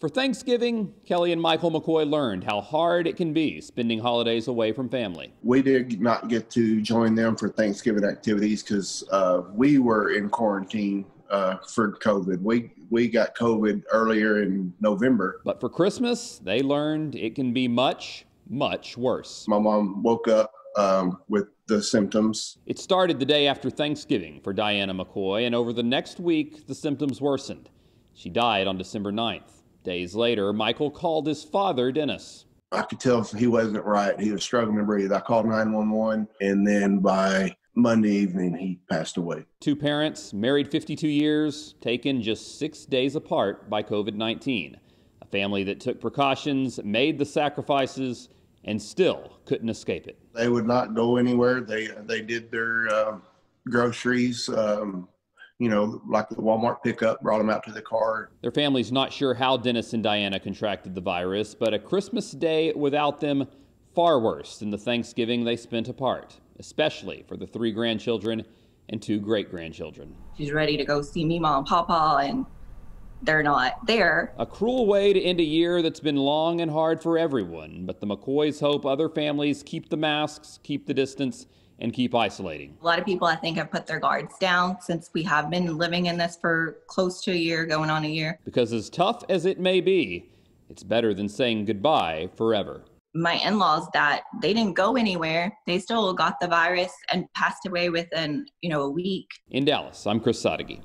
For Thanksgiving, Kelly and Michael McCoy learned how hard it can be spending holidays away from family. We did not get to join them for Thanksgiving activities because uh, we were in quarantine uh, for COVID. We we got COVID earlier in November. But for Christmas, they learned it can be much, much worse. My mom woke up um, with the symptoms. It started the day after Thanksgiving for Diana McCoy, and over the next week, the symptoms worsened. She died on December 9th. Days later, Michael called his father, Dennis. I could tell he wasn't right. He was struggling to breathe. I called 911, and then by Monday evening, he passed away. Two parents, married 52 years, taken just six days apart by COVID 19. A family that took precautions, made the sacrifices, and still couldn't escape it. They would not go anywhere. They they did their uh, groceries. Um, you know, like the Walmart pickup, brought them out to the car. Their family's not sure how Dennis and Diana contracted the virus, but a Christmas day without them far worse than the Thanksgiving they spent apart, especially for the three grandchildren and two great grandchildren. She's ready to go see me, mom, and papa, and they're not there. A cruel way to end a year that's been long and hard for everyone, but the McCoys hope other families keep the masks, keep the distance, and keep isolating. A lot of people, I think, have put their guards down since we have been living in this for close to a year, going on a year. Because as tough as it may be, it's better than saying goodbye forever. My in laws, that they didn't go anywhere, they still got the virus and passed away within, you know, a week. In Dallas, I'm Chris Sadeghi.